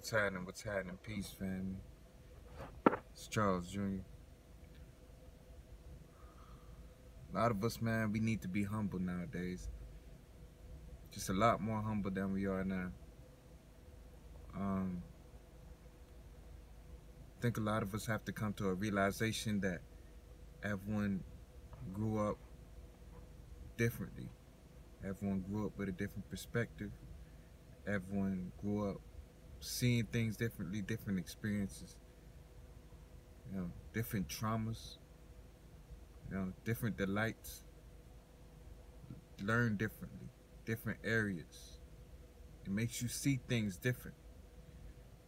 What's happening? What's happening? Peace, family. It's Charles Jr. A lot of us, man, we need to be humble nowadays. Just a lot more humble than we are now. Um, I think a lot of us have to come to a realization that everyone grew up differently. Everyone grew up with a different perspective. Everyone grew up seeing things differently, different experiences, you know, different traumas, you know, different delights. Learn differently, different areas. It makes you see things different.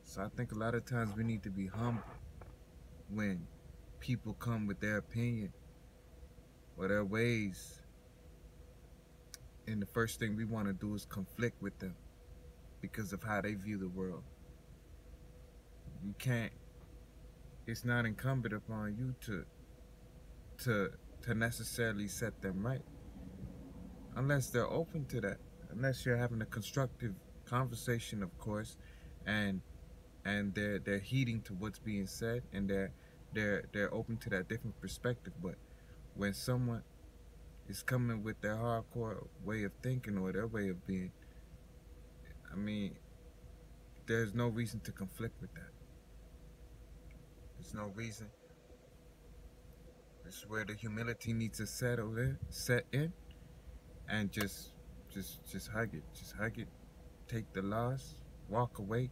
So I think a lot of times we need to be humble when people come with their opinion or their ways. And the first thing we want to do is conflict with them because of how they view the world. You can't it's not incumbent upon you to to to necessarily set them right. Unless they're open to that. Unless you're having a constructive conversation of course and and they're they're heeding to what's being said and they're they're they're open to that different perspective. But when someone is coming with their hardcore way of thinking or their way of being, I mean, there's no reason to conflict with that. There's no reason. It's where the humility needs to settle in, set in, and just, just, just hug it. Just hug it. Take the loss. Walk away.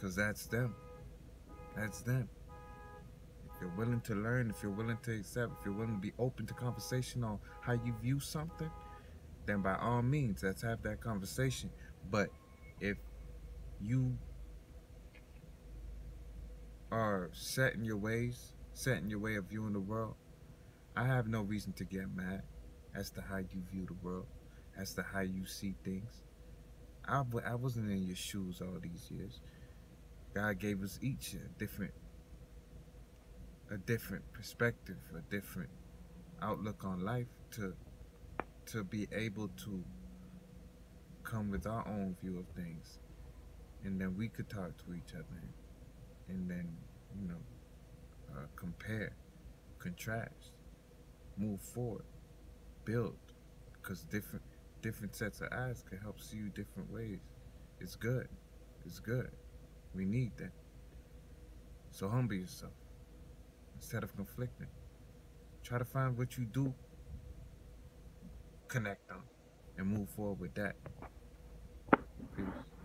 Cause that's them. That's them. If you're willing to learn, if you're willing to accept, if you're willing to be open to conversation on how you view something, then by all means, let's have that conversation. But if you are set in your ways, set in your way of viewing the world, I have no reason to get mad as to how you view the world, as to how you see things. I, I wasn't in your shoes all these years. God gave us each a different a different perspective, a different outlook on life to to be able to come with our own view of things. And then we could talk to each other. And then you know uh, compare contrast move forward build. Because different different sets of eyes can help see you different ways. It's good. It's good. We need that. So humble yourself. Instead of conflicting. Try to find what you do connect them and move forward with that. Peace